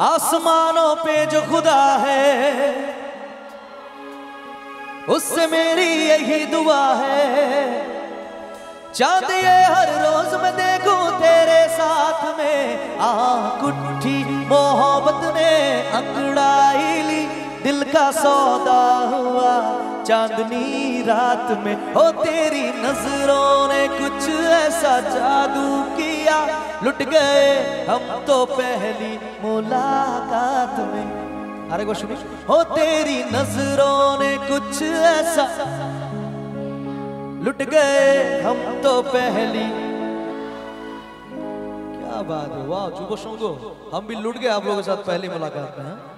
आसमानों पे जो खुदा है, उससे मेरी यही दुआ है। चाँद ये हर रोज मैं देखूँ तेरे साथ में, आँख उठी, मोहब्बत ने अंगड़ाई ली, दिल का सौदा हुआ। चांदनी रात में। हो तेरी नज़रों ने कुछ ऐसा जादू किया। लुट गए हम तो पहली मुलाकात में। अरे सुनी हो तेरी नज़रों ने कुछ ऐसा। लुट गए हम तो पहली। क्या बात है? वाह जुबो शोंगो हम भी लुट गए आप लोगों के साथ पहली मुलाकात में हाँ?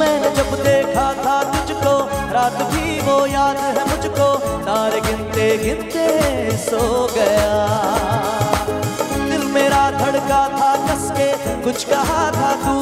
मैंने जब देखा था तुझको, रात भी वो याद है मुझको, तारे गिनते गिनते सो गया। दिल मेरा धड़का था कस के कुछ कहा था तूने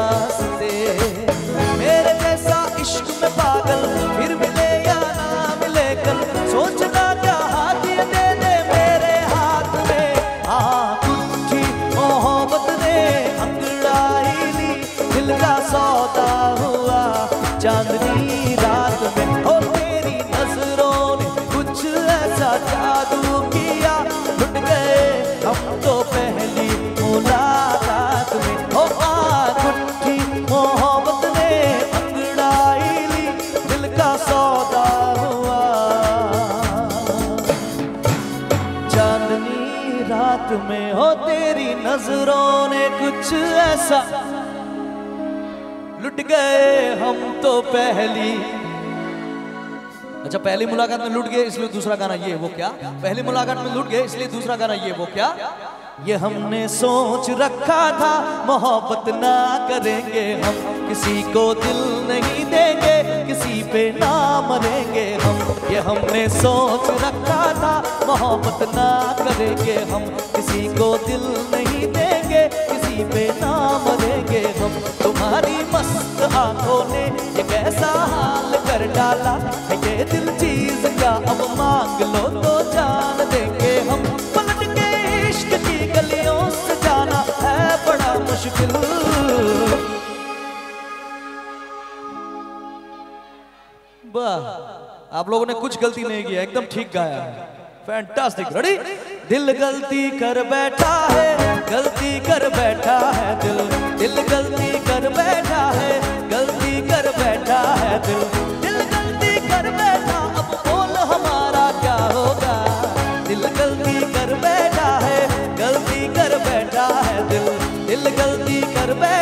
चांदनी रात में। हो तेरी नज़रों ने कुछ ऐसा जादू किया। लुट गए हम तो पहली मुलाकात में। आँख उठी, मोहब्बत ने अंगड़ाई ली। दिल का सौदा हुआ। चांदनी रात में हो तेरी नज़रों ने कुछ ऐसा लुट गए हम तो पहली। अच्छा पहली मुलाकात में लुट गए, इसलिए दूसरा गाना ये, वो क्या? पहली मुलाकात में लुट गए, इसलिए दूसरा गाना ये, वो क्या? ये हमने सोच रखा था, मोहब्बत ना करेंगे हम। किसी को दिल नहीं देंगे, किसी पे ना मरेंगे हम। ये हमने सोच रखा था, मोहब्बत ना करेंगे हम। किसी को दिल नहीं देंगे, किसी पे ना तुम्हारी मस्त आँखों ने ये कैसा हाल कर डाला है ये दिल चीज़ का? अब मांग लो तो जान देंगे हम। पलट के इश्क की गलियों से जाना है बड़ा मुश्किल। आप लोगों ने कुछ गलती नहीं किया एकदम ठीक गाया फैंटास्टिक रेडी दिल गलती कर बैठा है, गलती कर बैठा है दिल। दिल गलती little bit.